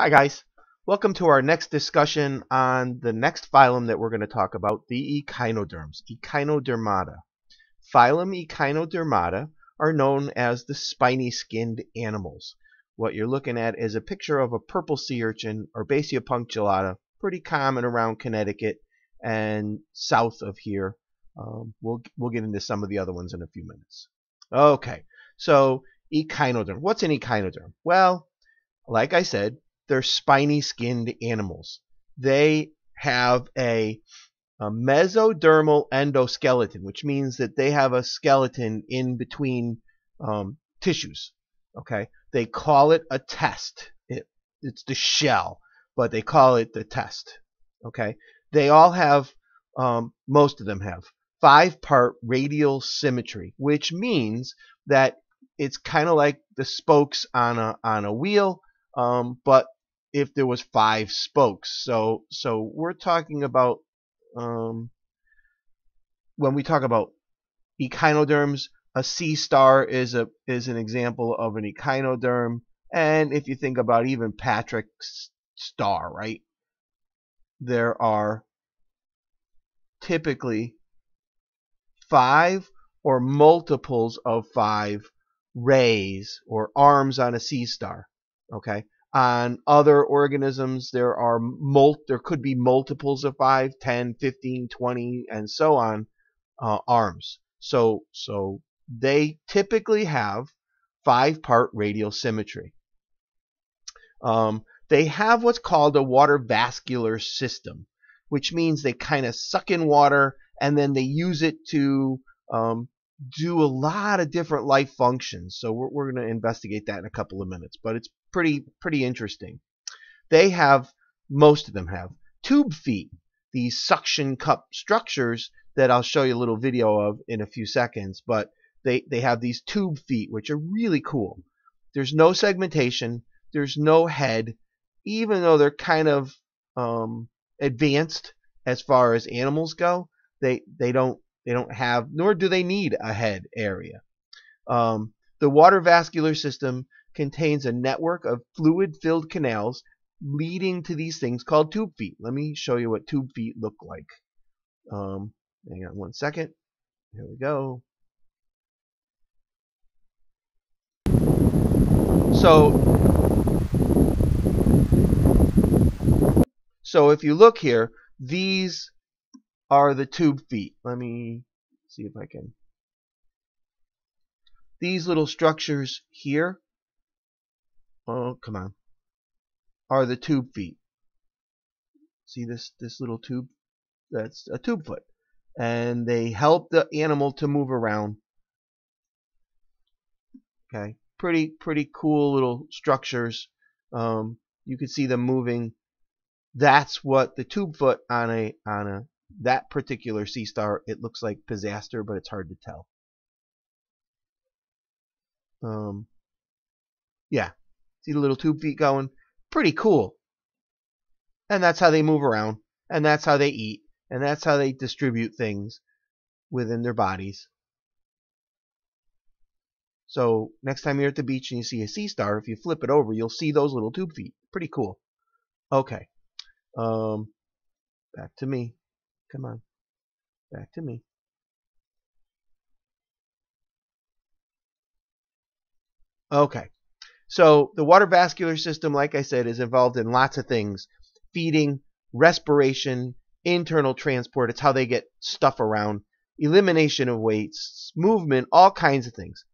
Hi guys, welcome to our next discussion on the next phylum that we're going to talk about, the echinoderms, Echinodermata. Phylum Echinodermata are known as the spiny-skinned animals. What you're looking at is a picture of a purple sea urchin, Arbacia punctulata, pretty common around Connecticut and south of here. Um, we'll, we'll get into some of the other ones in a few minutes. Okay, so echinoderm. What's an echinoderm? Well, like I said, they're spiny skinned animals. They have a, a mesodermal endoskeleton, which means that they have a skeleton in between um, tissues. Okay, they call it a test. It, it's the shell, but they call it the test. Okay, they all have, um, most of them have five part radial symmetry, which means that it's kind of like the spokes on a on a wheel, um, but if there was five spokes. So so we're talking about um, when we talk about echinoderms, a sea star is a is an example of an echinoderm. And if you think about even Patrick's star, right? There are typically five or multiples of five rays or arms on a sea star. Okay, on other organisms, there are mul there could be multiples of 5, 10, 15, 20, and so on uh, arms. So, so they typically have five-part radial symmetry. Um, they have what's called a water vascular system, which means they kind of suck in water and then they use it to um, do a lot of different life functions. So we're, we're going to investigate that in a couple of minutes. But it's pretty pretty interesting. They have most of them have tube feet, these suction cup structures that I'll show you a little video of in a few seconds. But they they have these tube feet, which are really cool. There's no segmentation. There's no head, even though they're kind of um, advanced as far as animals go. They they don't they don't have, nor do they need a head area. Um, the water vascular system contains a network of fluid-filled canals leading to these things called tube feet. Let me show you what tube feet look like. Um, hang on one second. Here we go. So, so if you look here, these are the tube feet. Let me see if I can. These little structures here Oh, come on. Are the tube feet. See this this little tube? That's a tube foot. And they help the animal to move around. Okay. Pretty pretty cool little structures. Um, you can see them moving. That's what the tube foot on a on a that particular sea star it looks like Pisaster, but it's hard to tell. Um, yeah, See the little tube feet going? Pretty cool. And that's how they move around. And that's how they eat. And that's how they distribute things within their bodies. So next time you're at the beach and you see a sea star, if you flip it over, you'll see those little tube feet. Pretty cool. Okay. Um, back to me. Come on. Back to me. Okay. So the water vascular system, like I said, is involved in lots of things. Feeding, respiration, internal transport. It's how they get stuff around. Elimination of weights, movement, all kinds of things.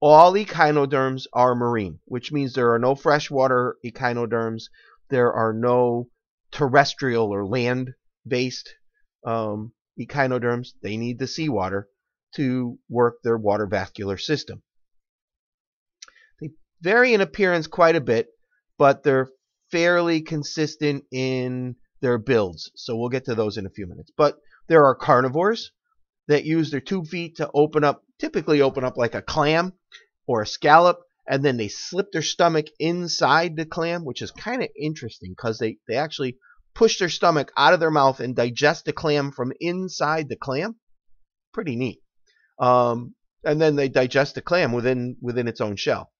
All echinoderms are marine, which means there are no freshwater echinoderms. There are no terrestrial or land-based um, echinoderms. They need the seawater to work their water vascular system vary in appearance quite a bit, but they're fairly consistent in their builds. So we'll get to those in a few minutes. But there are carnivores that use their tube feet to open up, typically open up like a clam or a scallop, and then they slip their stomach inside the clam, which is kind of interesting because they, they actually push their stomach out of their mouth and digest the clam from inside the clam. Pretty neat. Um, and then they digest the clam within within its own shell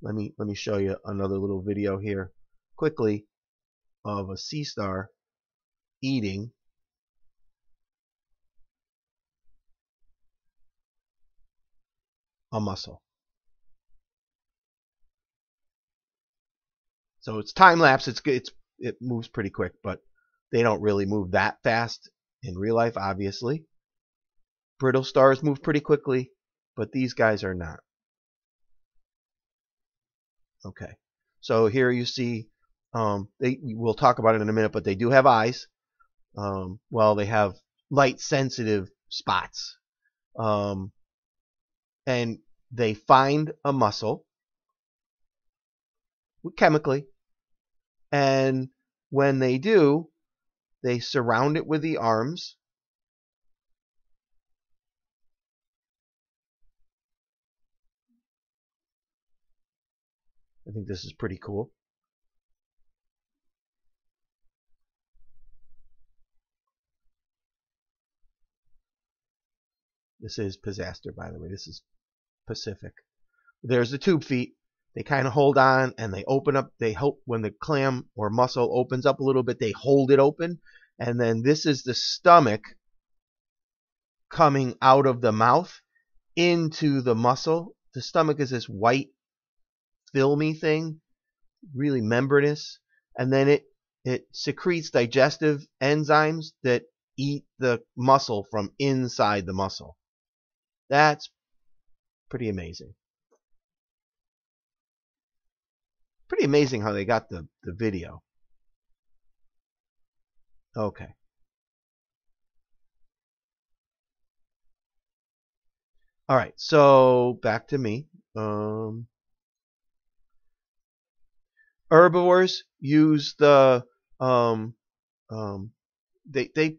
let me let me show you another little video here quickly of a sea star eating a mussel. So it's time lapse. It's it's it moves pretty quick, but they don't really move that fast in real life, obviously. Brittle stars move pretty quickly, but these guys are not. Okay, so here you see, um, they we'll talk about it in a minute, but they do have eyes. Um, well, they have light sensitive spots, um, and they find a mussel chemically, and when they do, they surround it with the arms. I think this is pretty cool. This is Pisaster, by the way. This is Pacific. There's the tube feet they kind of hold on and they open up they hope when the clam or mussel opens up a little bit they hold it open and then this is the stomach coming out of the mouth into the mussel the stomach is this white filmy thing really membranous and then it it secretes digestive enzymes that eat the mussel from inside the mussel. that's pretty amazing Pretty amazing how they got the, the video. Okay. All right, so back to me. Um, herbivores use the um, um, they they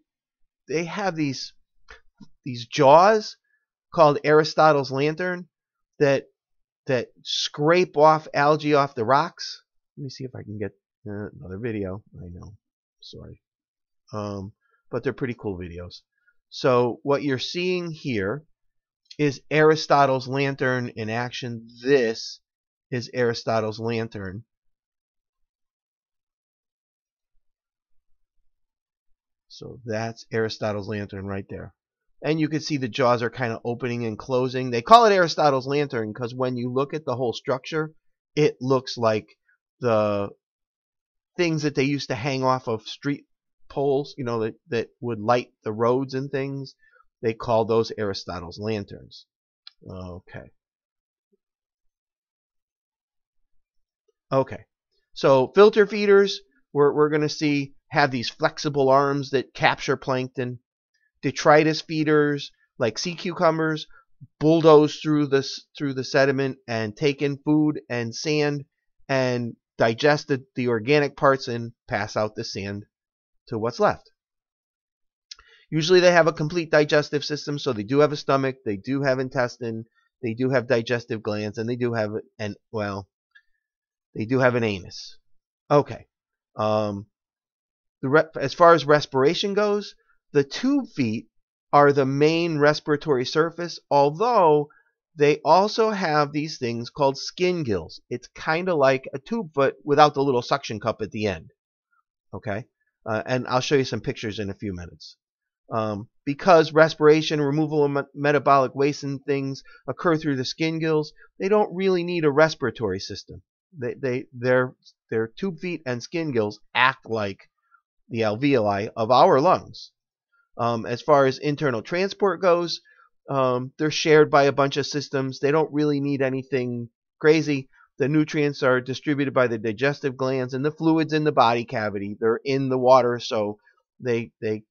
they have these these jaws called Aristotle's lantern that that scrape off algae off the rocks. Let me see if I can get uh, another video. I know, sorry. Um, but they're pretty cool videos. So what you're seeing here is Aristotle's lantern in action. This is Aristotle's lantern. So that's Aristotle's lantern right there and you can see the jaws are kind of opening and closing. They call it Aristotle's lantern because when you look at the whole structure, it looks like the things that they used to hang off of street poles, you know, that, that would light the roads and things. They call those Aristotle's lanterns. Okay. Okay. So filter feeders, we're, we're going to see have these flexible arms that capture plankton detritus feeders like sea cucumbers bulldoze through this through the sediment and take in food and sand and digest the, the organic parts and pass out the sand to what's left. Usually they have a complete digestive system, so they do have a stomach, they do have intestine, they do have digestive glands, and they do have an well, they do have an anus. Okay. Um, as far as respiration goes, the tube feet are the main respiratory surface, although they also have these things called skin gills. It's kind of like a tube foot without the little suction cup at the end. Okay? Uh, and I'll show you some pictures in a few minutes. Um, because respiration, removal of metabolic waste and things occur through the skin gills, they don't really need a respiratory system. They, they, their, their tube feet and skin gills act like the alveoli of our lungs. Um, as far as internal transport goes, um, they're shared by a bunch of systems. They don't really need anything crazy. The nutrients are distributed by the digestive glands and the fluids in the body cavity. They're in the water, so they they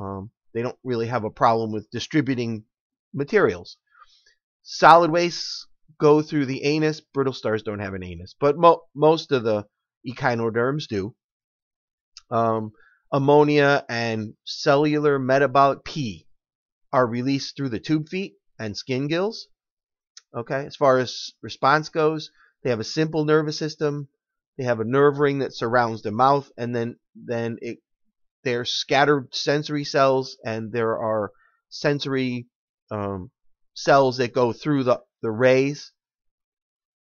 um, they don't really have a problem with distributing materials. Solid wastes go through the anus. Brittle stars don't have an anus, but mo most of the echinoderms do. Um, ammonia and cellular metabolic P are released through the tube feet and skin gills. Okay, as far as response goes, they have a simple nervous system. They have a nerve ring that surrounds the mouth, and then then it they're scattered sensory cells, and there are sensory um, cells that go through the, the rays.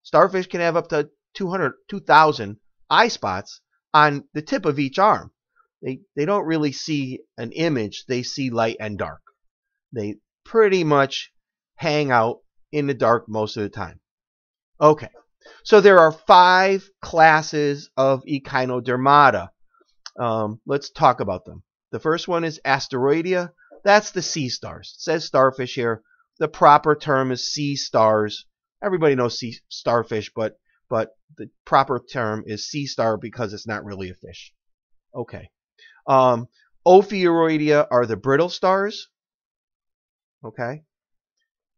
Starfish can have up to 200, 2,000 eye spots on the tip of each arm. They, they don't really see an image, they see light and dark. They pretty much hang out in the dark most of the time. Okay, so there are five classes of echinodermata. Um, let's talk about them. The first one is Asteroidea. That's the sea stars. It says starfish here. The proper term is sea stars. Everybody knows sea starfish, but but the proper term is sea star because it's not really a fish. Okay. Um, Ophiuroidea are the brittle stars. Okay.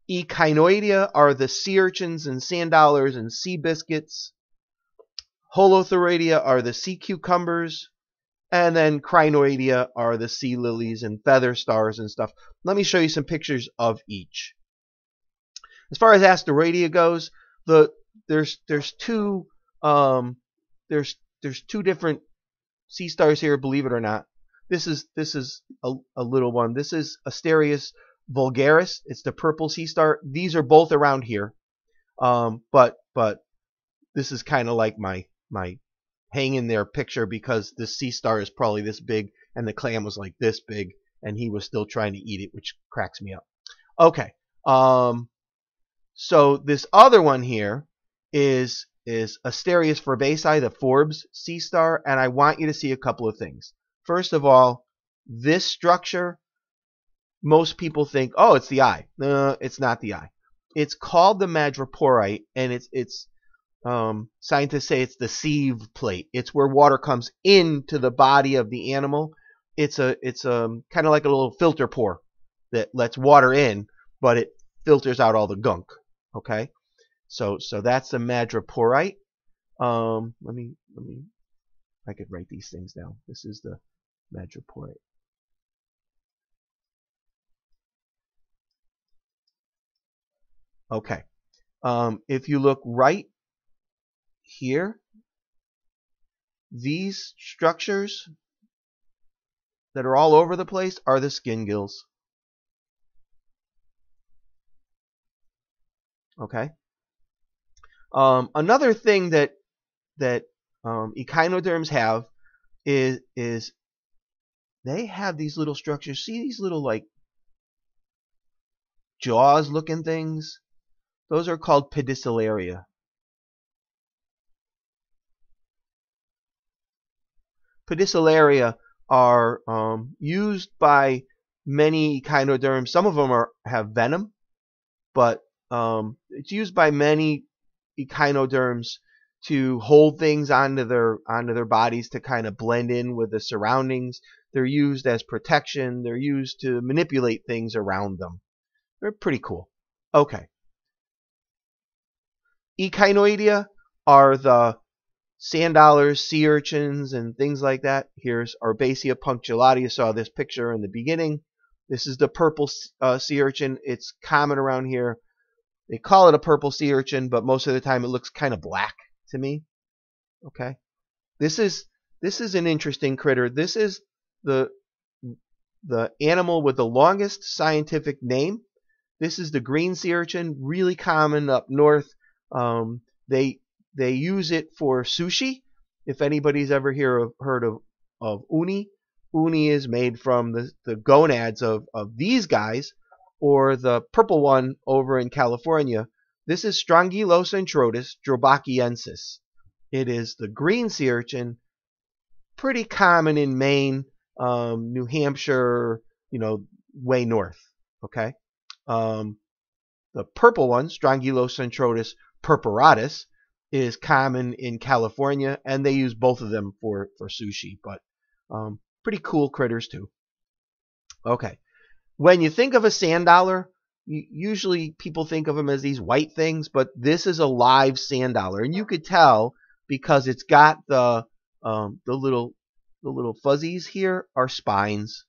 Echinoidea are the sea urchins and sand dollars and sea biscuits. Holothuroidea are the sea cucumbers. And then Crinoidea are the sea lilies and feather stars and stuff. Let me show you some pictures of each. As far as Asteroidea goes, the there's there's two um, there's there's two different sea stars here, believe it or not. This is this is a, a little one. This is Asterias vulgaris. It's the purple sea star. These are both around here, um, but but this is kind of like my my hang in there picture because this sea star is probably this big and the clam was like this big and he was still trying to eat it, which cracks me up. Okay, um, so this other one here is is Asterias forbesi, the Forbes sea star, and I want you to see a couple of things. First of all, this structure, most people think, oh, it's the eye. No, it's not the eye. It's called the madreporite, and it's it's um, scientists say it's the sieve plate. It's where water comes into the body of the animal. It's a it's a um, kind of like a little filter pore that lets water in, but it filters out all the gunk. Okay, so so that's the madreporite. Um, let me let me I could write these things down. This is the madreporite. Okay. Um, if you look right here, these structures that are all over the place are the skin gills. Okay. Um, another thing that that um, echinoderms have is is they have these little structures. See these little like jaws looking things? Those are called pedicellaria. Pedicellaria are um, used by many echinoderms. Some of them are have venom, but um, it's used by many echinoderms to hold things onto their onto their bodies to kind of blend in with the surroundings. They're used as protection. They're used to manipulate things around them. They're pretty cool. Okay. Echinoidea are the sand dollars, sea urchins, and things like that. Here's Arbacia punctulata. You saw this picture in the beginning. This is the purple uh, sea urchin. It's common around here. They call it a purple sea urchin, but most of the time it looks kind of black to me. Okay. This is this is an interesting critter. This is the the animal with the longest scientific name. This is the green sea urchin, really common up north. Um, they they use it for sushi. If anybody's ever hear of, heard of of uni, uni is made from the, the gonads of, of these guys, or the purple one over in California. This is Strongylocentrotus droebachiensis. It is the green sea urchin, pretty common in Maine, um, New Hampshire, you know, way north. Okay. Um, the purple one, Strongylocentrotus purpuratus, is common in California, and they use both of them for for sushi. But um, pretty cool critters too. Okay. When you think of a sand dollar, usually people think of them as these white things, but this is a live sand dollar, and you could tell because it's got the um, the little the little fuzzies here are spines.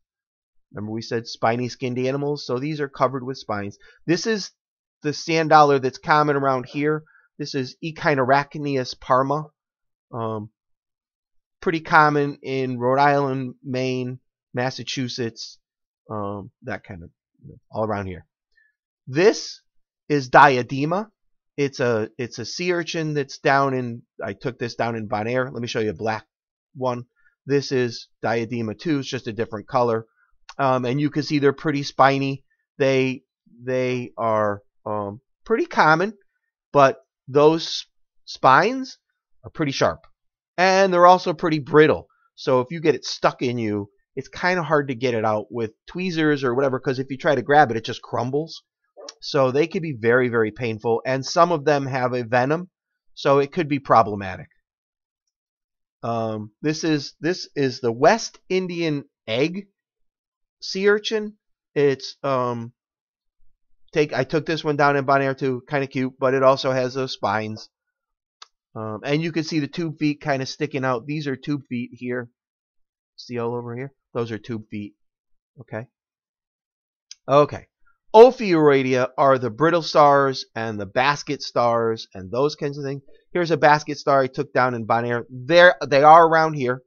Remember we said spiny skinned animals, so these are covered with spines. This is the sand dollar that's common around here. This is Echinarachnius parma. Um, pretty common in Rhode Island, Maine, Massachusetts, um, that kind of you know, all around here. This is diadema. it's a it's a sea urchin that's down in I took this down in Bonaire. Let me show you a black one. This is Diadema too, it's just a different color. Um, and you can see they're pretty spiny. They they are um, pretty common, but those spines are pretty sharp. And they're also pretty brittle. So if you get it stuck in you, it's kind of hard to get it out with tweezers or whatever because if you try to grab it, it just crumbles. So they can be very, very painful. And some of them have a venom, so it could be problematic. Um, this is this is the West Indian egg sea urchin. It's um, take I took this one down in Bonaire too, kind of cute, but it also has those spines. Um, and you can see the tube feet kind of sticking out. These are tube feet here. See all over here? Those are tube feet. Okay. Okay. Ophiuroidea are the brittle stars and the basket stars and those kinds of things. Here's a basket star I took down in Bonaire. There, they are around here,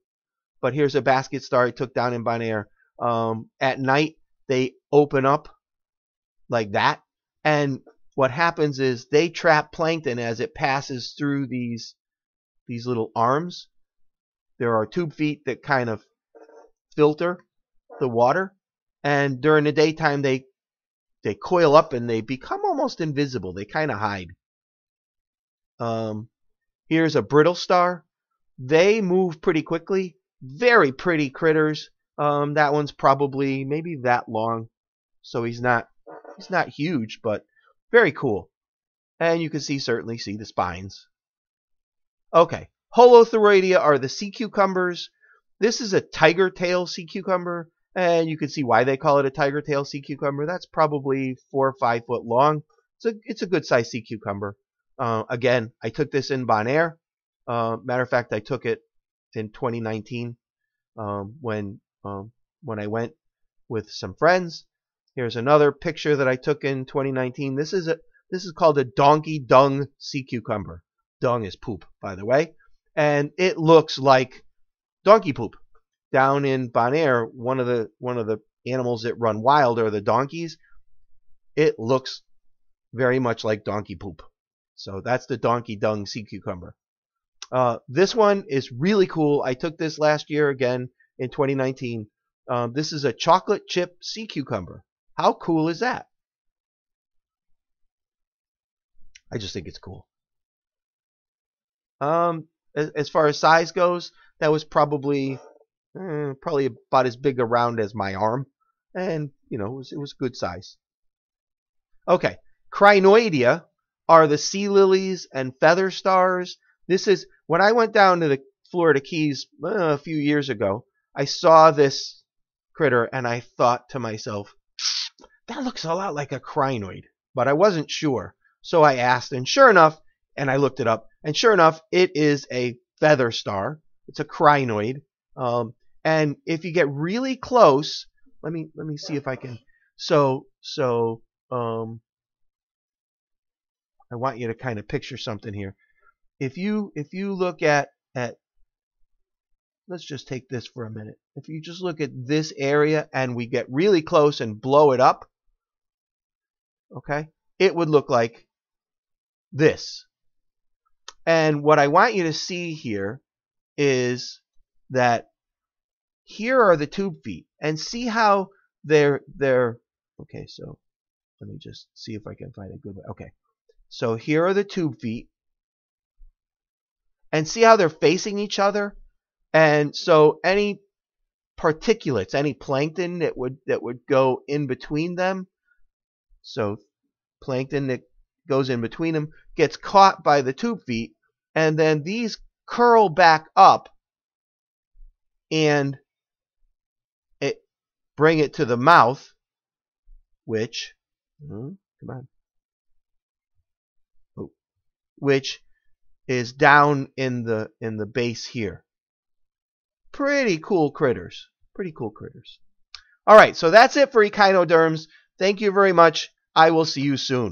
but here's a basket star I took down in Bonaire. Um, at night, they open up like that, and what happens is they trap plankton as it passes through these these little arms. There are tube feet that kind of filter the water, and during the daytime they they coil up and they become almost invisible. They kind of hide. Um, here's a brittle star. They move pretty quickly. Very pretty critters. Um, that one's probably maybe that long, so he's not he's not huge, but very cool. And you can see certainly see the spines. Okay, Holothuroidea are the sea cucumbers. This is a tiger tail sea cucumber. And you can see why they call it a tiger tail sea cucumber. That's probably four or five foot long. It's a, it's a good sized sea cucumber. Uh, again, I took this in Bonaire. Uh, matter of fact, I took it in 2019 um, when um, when I went with some friends. Here's another picture that I took in 2019. This is a this is called a donkey dung sea cucumber. Dung is poop, by the way, and it looks like donkey poop down in Bonaire, one of the one of the animals that run wild are the donkeys. It looks very much like donkey poop. So that's the donkey dung sea cucumber. Uh, this one is really cool. I took this last year again in 2019. Um, this is a chocolate chip sea cucumber. How cool is that? I just think it's cool. Um, as, as far as size goes, that was probably eh, probably about as big around as my arm, and you know it was, it was good size. Okay, Crinoidea are the sea lilies and feather stars. This is when I went down to the Florida Keys uh, a few years ago. I saw this critter and I thought to myself, that looks a lot like a crinoid, but I wasn't sure. So I asked, and sure enough, and I looked it up, and sure enough, it is a feather star. It's a crinoid. Um, and if you get really close, let me let me see if I can. So so um, I want you to kind of picture something here. If you if you look at at let's just take this for a minute. If you just look at this area and we get really close and blow it up, okay, it would look like this. And what I want you to see here is that here are the tube feet and see how they're they're okay so let me just see if I can find a good way okay. So here are the tube feet. And see how they're facing each other? And so any particulates any plankton that would that would go in between them so plankton that goes in between them gets caught by the tube feet and then these curl back up and bring it to the mouth, which, hmm, come on, oh, which is down in the in the base here. Pretty cool critters. Pretty cool critters. All right, so that's it for echinoderms. Thank you very much. I will see you soon.